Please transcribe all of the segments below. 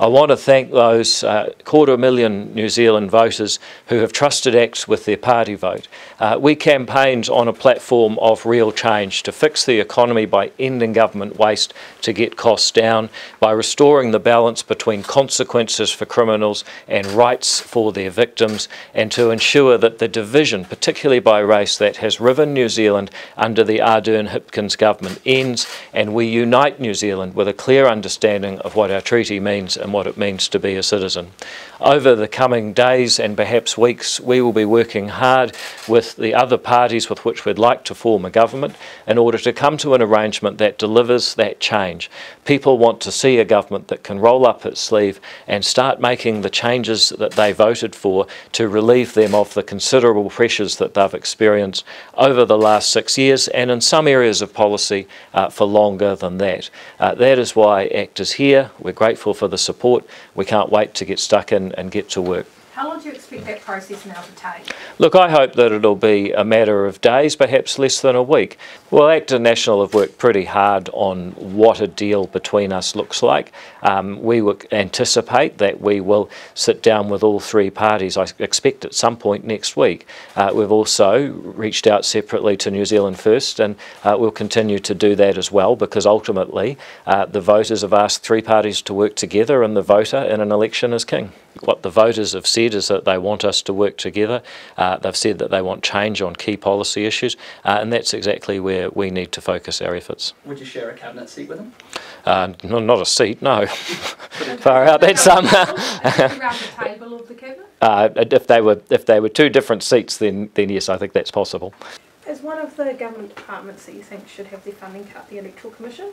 I want to thank those uh, quarter million New Zealand voters who have trusted ACT with their party vote. Uh, we campaigned on a platform of real change to fix the economy by ending government waste, to get costs down, by restoring the balance between consequences for criminals and rights for their victims, and to ensure that the division, particularly by race, that has riven New Zealand under the Ardern Hipkins government ends, and we unite New Zealand with a clear understanding of what our treaty means and what it means to be a citizen. Over the coming days and perhaps weeks, we will be working hard with the other parties with which we'd like to form a government in order to come to an arrangement that delivers that change. People want to see a government that can roll up its sleeve and start making the changes that they voted for to relieve them of the considerable pressures that they've experienced over the last six years and in some areas of policy uh, for longer than that. Uh, that is why ACT is here. We're grateful for the support support. We can't wait to get stuck in and get to work. How long do you that process now to take? Look, I hope that it'll be a matter of days, perhaps less than a week. Well, ACT National have worked pretty hard on what a deal between us looks like. Um, we anticipate that we will sit down with all three parties, I expect at some point next week. Uh, we've also reached out separately to New Zealand First, and uh, we'll continue to do that as well because ultimately uh, the voters have asked three parties to work together, and the voter in an election is king. What the voters have said is that they want us to work together. Uh, they've said that they want change on key policy issues, uh, and that's exactly where we need to focus our efforts. Would you share a cabinet seat with them? Uh, no, not a seat, no. Far out. That's um. uh, if they were if they were two different seats, then then yes, I think that's possible. Is one of the government departments that you think should have their funding cut the Electoral Commission?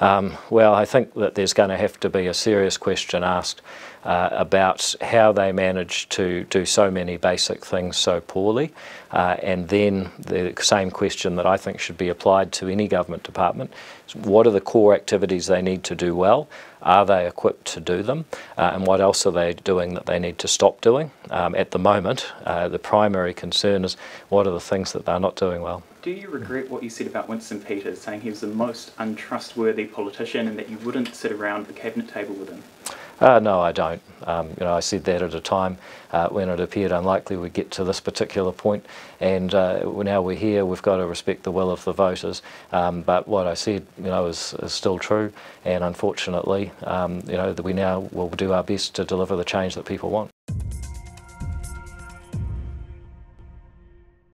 Um, well, I think that there's going to have to be a serious question asked uh, about how they manage to do so many basic things so poorly. Uh, and then the same question that I think should be applied to any government department is what are the core activities they need to do well? Are they equipped to do them? Uh, and what else are they doing that they need to stop doing? Um, at the moment, uh, the primary concern is what are the things that they're not doing well. Do you regret what you said about Winston Peters, saying he was the most untrustworthy politician and that you wouldn't sit around the cabinet table with him? Uh, no, I don't. Um, you know, I said that at a time uh, when it appeared unlikely we'd get to this particular point, and uh, now we're here. We've got to respect the will of the voters. Um, but what I said, you know, is, is still true, and unfortunately, um, you know, we now will do our best to deliver the change that people want.